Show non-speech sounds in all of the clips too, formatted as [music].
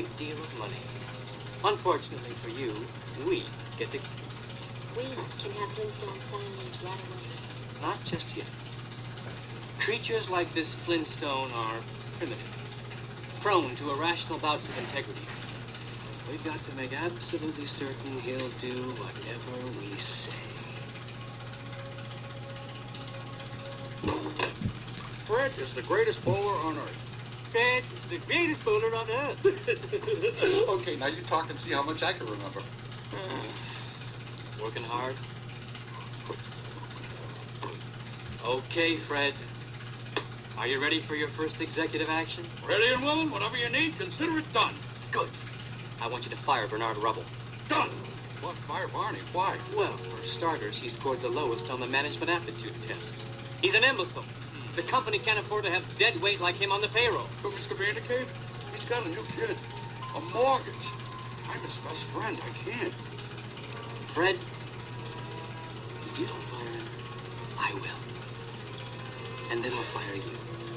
great deal of money. Unfortunately for you, we get to We can have Flintstone sign these right away. not just yet. Creatures like this Flintstone are primitive, prone to irrational bouts of integrity. We've got to make absolutely certain he'll do whatever we say. Fred is the greatest bowler on earth. Fred is the greatest bowler on earth. [laughs] okay, now you talk and see how much I can remember. [sighs] Working hard? Okay, Fred. Are you ready for your first executive action? Ready and willing, whatever you need, consider it done. Good. I want you to fire Bernard Rubble. Done. What, fire Barney? Why? Well, for starters, he scored the lowest on the management aptitude test. He's an imbecile. The company can't afford to have dead weight like him on the payroll. But Mr. Vandercave, he's got a new kid. A mortgage. I'm his best friend. I can't. Fred, if you don't fire him, I will. And then I'll fire you.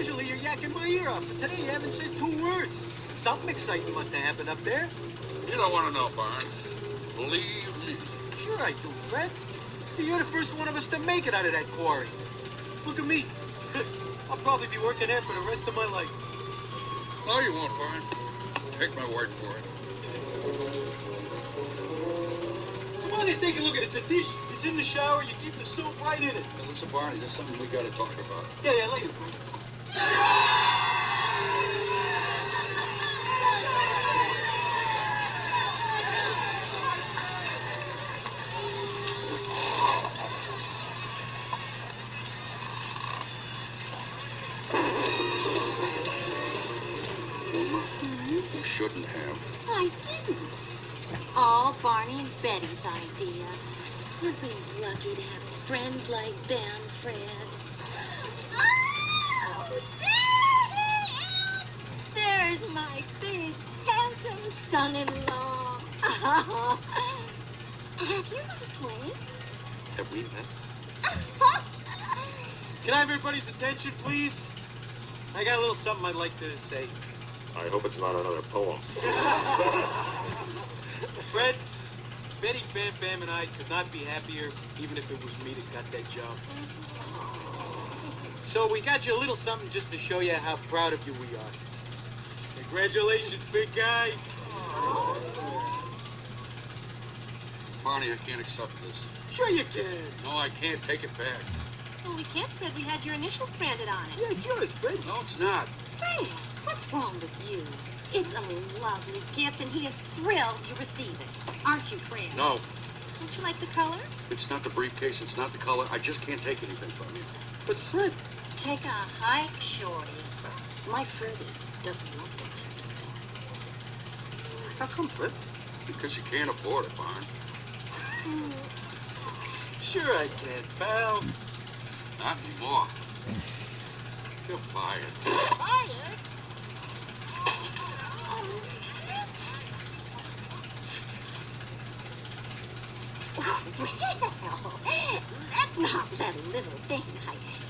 Usually you're yakking my ear off, but today you haven't said two words. Something exciting must have happened up there. You don't want to know, Barn. Believe me. Sure I do, Fred. You're the first one of us to make it out of that quarry. Look at me. [laughs] I'll probably be working there for the rest of my life. No, you won't, Barn. Take my word for it. Come on and take a look at it. It's a dish. It's in the shower. You keep the soap right in it. Hey, listen, Barney, there's something we got to talk about. Yeah, yeah, later, Fred. You shouldn't have. I didn't. This was all Barney and Betty's idea. Aren't we lucky to have friends like them, Fred? There's my big, handsome son-in-law. [laughs] have you lost weight? Have we met? [laughs] Can I have everybody's attention, please? I got a little something I'd like to say. I hope it's not another poem. [laughs] Fred, Betty, Bam Bam, and I could not be happier, even if it was me that got that job. Mm-hmm. So we got you a little something just to show you how proud of you we are. Congratulations, big guy. Barney, I can't accept this. Sure you can. No, I can't take it back. Well, we can't said we had your initials branded on it. Yeah, it's yours, Fred. No, it's not. Fred, what's wrong with you? It's a lovely gift, and he is thrilled to receive it. Aren't you, Fred? No, Don't you like the color? it's not the briefcase. It's not the color. I just can't take anything from you. But Fred, Take a hike, Shorty. My Freddie doesn't like that cheap thing. how come, Fred? Because you can't afford it, Barn. [laughs] Sure I can, pal. Not anymore. You're fired. Fired? [laughs] [laughs] Well, let's not a little thing like